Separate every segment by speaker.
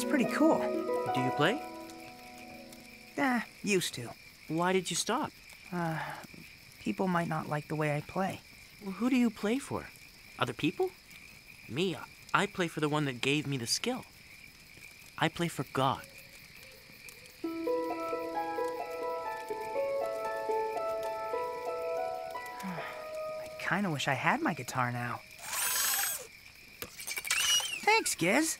Speaker 1: It's pretty cool.
Speaker 2: Do you play?
Speaker 1: Eh, used to.
Speaker 2: Why did you stop?
Speaker 1: People might not like the way I play.
Speaker 2: Well, who do you play for? Other people? Me, I play for the one that gave me the skill. I play for God.
Speaker 1: I kind of wish I had my guitar now. Thanks, Giz.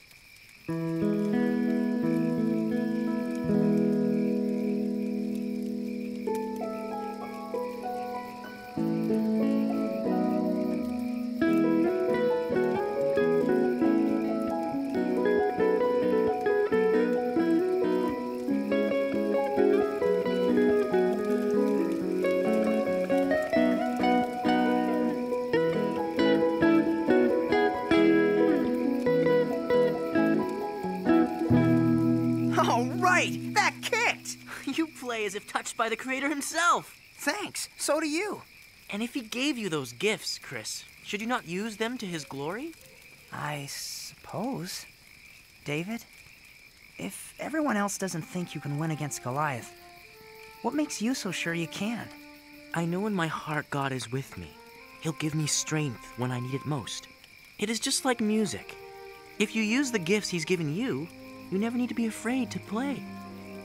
Speaker 1: All right, that kicked.
Speaker 2: You play as if touched by the Creator Himself.
Speaker 1: Thanks. So do you.
Speaker 2: And if He gave you those gifts, Chris, should you not use them to His glory?
Speaker 1: I suppose. David, if everyone else doesn't think you can win against Goliath, what makes you so sure you can?
Speaker 2: I know in my heart God is with me. He'll give me strength when I need it most. It is just like music. If you use the gifts He's given you, you never need to be afraid to play.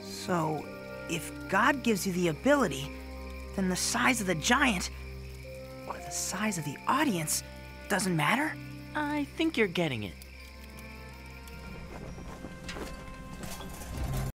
Speaker 1: So, if God gives you the ability, then the size of the giant, or the size of the audience, doesn't matter?
Speaker 2: I think you're getting it.